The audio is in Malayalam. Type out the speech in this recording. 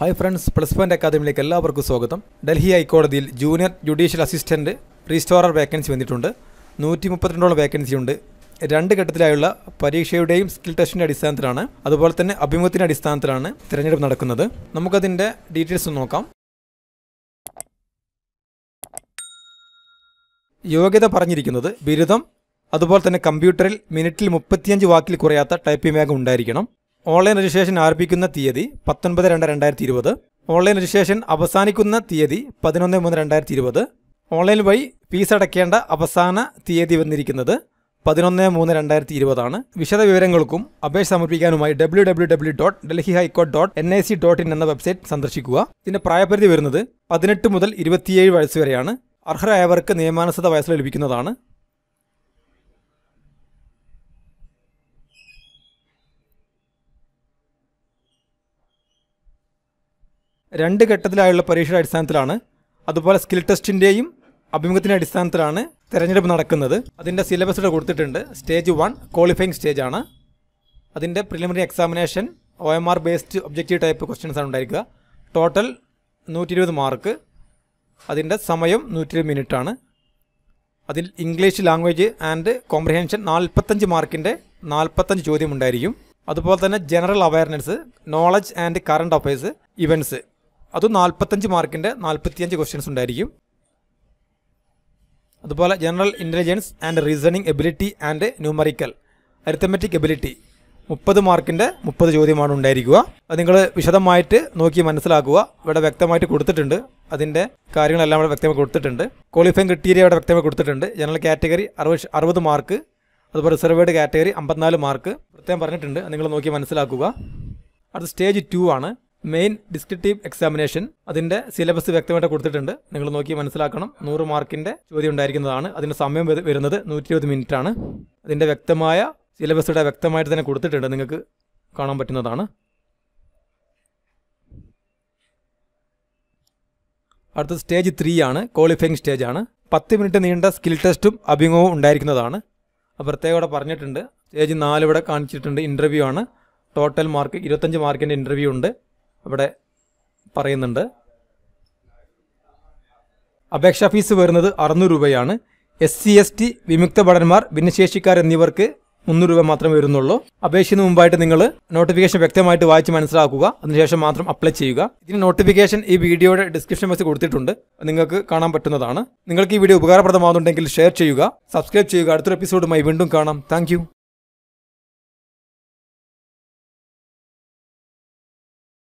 ഹായ് ഫ്രണ്ട്സ് പ്ലസ് പോയിന്റ് അക്കാദമിയിലേക്ക് എല്ലാവർക്കും സ്വാഗതം. ഡൽഹി ഹൈക്കോടതിയിൽ junior judicial assistant restorer vacancy വന്നിട്ടുണ്ട്. നൂറ്റി മുപ്പത്തിരണ്ടോളം വേക്കൻസി ഉണ്ട്. രണ്ട് ഘട്ടത്തിലായുള്ള പരീക്ഷയുടെയും സ്കിൽ ടെസ്റ്റിന്റെ അടിസ്ഥാനത്തിലാണ് അതുപോലെ തന്നെ അഭിമുഖത്തിന്റെ അടിസ്ഥാനത്തിലാണ് തിരഞ്ഞെടുപ്പ് നടക്കുന്നത്. നമുക്കതിന്റെ ഡീറ്റെയിൽസ് ഒന്ന് നോക്കാം. യോഗ്യത പറഞ്ഞിരിക്കുന്നത് ബിരുദം അതുപോലെ തന്നെ കമ്പ്യൂട്ടറിൽ മിനിറ്റിൽ മുപ്പത്തിയഞ്ച് വാക്കിൽ കുറയാത്ത ടൈപ്പിംഗ് വേഗം ഉണ്ടായിരിക്കണം. ഓൺലൈൻ രജിസ്ട്രേഷൻ ആരംഭിക്കുന്ന തീയതി പത്തൊൻപത് രണ്ട് രണ്ടായിരത്തി ഇരുപത് ഓൺലൈൻ രജിസ്ട്രേഷൻ അവസാനിക്കുന്ന തീയതി പതിനൊന്ന് മൂന്ന് രണ്ടായിരത്തി ഇരുപത് ഓൺലൈൻ വഴി ഫീസ് അടയ്ക്കേണ്ട അവസാന തീയതി വന്നിരിക്കുന്നത് പതിനൊന്ന് മൂന്ന് രണ്ടായിരത്തി ഇരുപതാണ് വിശദ വിവരങ്ങൾക്കും അപേക്ഷ സമർപ്പിക്കാനുമായി W W W dot Delhi high court dot N I C dot in എന്ന വെബ്സൈറ്റ് സന്ദർശിക്കുക. ഇതിന്റെ പ്രായപരിധി വരുന്നത് പതിനെട്ട് മുതൽ ഇരുപത്തിയേഴ് വയസ്സ് വരെയാണ്. അർഹരായവർക്ക് നിയമാനുസൃത വയസ്സിൽ ലഭിക്കുന്നതാണ്. രണ്ട് ഘട്ടത്തിലായുള്ള പരീക്ഷയുടെ അടിസ്ഥാനത്തിലാണ്. അതുപോലെ സ്കിൽ ടെസ്റ്റിന്റെയും അഭിമുഖത്തിന്റെ അടിസ്ഥാനത്തിലാണ് തിരഞ്ഞെടുപ്പ് നടക്കുന്നത്. അതിന്റെ സിലബസ് ഇവിടെ കൊടുത്തിട്ടുണ്ട്. സ്റ്റേജ് വൺ ക്വാളിഫയിങ് സ്റ്റേജ് ആണ്. അതിന്റെ preliminary examination O M R based objective type questions ആണ് ഉണ്ടായിരിക്കുക. ടോട്ടൽ നൂറ്റി ഇരുപത് മാർക്ക് അതിന്റെ സമയം നൂറ്റി ഇരുപത് മിനിറ്റ് ആണ്. അതിൽ ഇംഗ്ലീഷ് ലാംഗ്വേജ് ആൻഡ് കോംപ്രിഹെൻഷൻ നാൽപ്പത്തഞ്ച് മാർക്കിന്റെ നാൽപ്പത്തഞ്ച് ചോദ്യം ഉണ്ടായിരിക്കും. അതുപോലെ തന്നെ general awareness knowledge and current affairs events അതും നാൽപ്പത്തഞ്ച് മാർക്കിന്റെ നാൽപ്പത്തിയഞ്ച് ക്വസ്റ്റ്യൻസ് ഉണ്ടായിരിക്കും. അതുപോലെ general intelligence and reasoning ability and numerical arithmetic ability മുപ്പത് മാർക്കിന്റെ മുപ്പത് ചോദ്യമാണ് ഉണ്ടായിരിക്കുക. അത് നിങ്ങൾ വിശദമായിട്ട് നോക്കി മനസ്സിലാക്കുക. ഇവിടെ വ്യക്തമായിട്ട് കൊടുത്തിട്ടുണ്ട്. അതിന്റെ കാര്യങ്ങളെല്ലാം ഇവിടെ വ്യക്തമായി കൊടുത്തിട്ടുണ്ട്. ക്വാളിഫൈ ക്രിറ്റീരിയ ഇവിടെ വ്യക്തമായി കൊടുത്തിട്ടുണ്ട്. ജനറൽ കാറ്റഗറി അറുപത് അറുപത് മാർക്ക് അതുപോലെ റിസർവേഡ് കാറ്റഗറി അമ്പത്തിനാല് മാർക്ക് പ്രത്യേകം പറഞ്ഞിട്ടുണ്ട്. നിങ്ങൾ നോക്കി മനസ്സിലാക്കുക. അടുത്ത സ്റ്റേജ് ടു ആണ്. മെയിൻ ഡിസ്ക്രിപ്റ്റീവ് എക്സാമിനേഷൻ അതിന്റെ സിലബസ് വ്യക്തമായിട്ട് കൊടുത്തിട്ടുണ്ട്. നിങ്ങൾ നോക്കി മനസ്സിലാക്കണം. നൂറ് മാർക്കിന്റെ ചോദ്യം ഉണ്ടായിരിക്കുന്നതാണ്. അതിന്റെ സമയം വരു- വരുന്നത് നൂറ്റി ഇരുപത് മിനിറ്റ് ആണ് അതിന്റെ വ്യക്തമായ സിലബസ് ഇവിടെ വ്യക്തമായിട്ട് തന്നെ കൊടുത്തിട്ടുണ്ട്. നിങ്ങൾക്ക് കാണാൻ പറ്റുന്നതാണ്. അടുത്ത സ്റ്റേജ് ത്രീ ആണ്. ക്വാളിഫയിങ് സ്റ്റേജ് ആണ്. പത്ത് മിനിറ്റ് നീണ്ട സ്കിൽ ടെസ്റ്റും അഭിമുഖവും ഉണ്ടായിരിക്കുന്നതാണ്. പ്രത്യേകം ഇവിടെ പറഞ്ഞിട്ടുണ്ട്. സ്റ്റേജ് നാല് ഇവിടെ കാണിച്ചിട്ടുണ്ട്. ഇന്റർവ്യൂ ആണ്. ടോട്ടൽ മാർക്ക് ഇരുപത്തഞ്ച് മാർക്കിന്റെ ഇന്റർവ്യൂ ഉണ്ട്. അവിടെ പറയുന്നുണ്ട്. അപേക്ഷാ ഫീസ് വരുന്നത് അറുന്നൂറ് രൂപയാണ്. എസ് സി എസ് ടി വിമുക്ത ഭടന്മാർ ഭിന്നശേഷിക്കാർ എന്നിവർക്ക് മുന്നൂറ് രൂപ മാത്രമേ വരുന്നുള്ളൂ. അപേക്ഷിക്കുന്ന മുമ്പായിട്ട് നിങ്ങൾ നോട്ടിഫിക്കേഷൻ വ്യക്തമായിട്ട് വായിച്ച് മനസ്സിലാക്കുക. അതിനുശേഷം മാത്രം അപ്ലൈ ചെയ്യുക. ഇതിന് നോട്ടിഫിക്കേഷൻ ഈ വീഡിയോയുടെ ഡിസ്ക്രിപ്ഷൻ ബോക്സ് കൊടുത്തിട്ടുണ്ട്. നിങ്ങൾക്ക് കാണാൻ പറ്റുന്നതാണ്. നിങ്ങൾക്ക് ഈ വീഡിയോ ഉപകാരപ്രദമാകുന്നുണ്ടെങ്കിൽ ഷെയർ ചെയ്യുക. സബ്സ്ക്രൈബ് ചെയ്യുക. അടുത്തൊരു എപ്പിസോഡുമായി വീണ്ടും കാണാം. താങ്ക്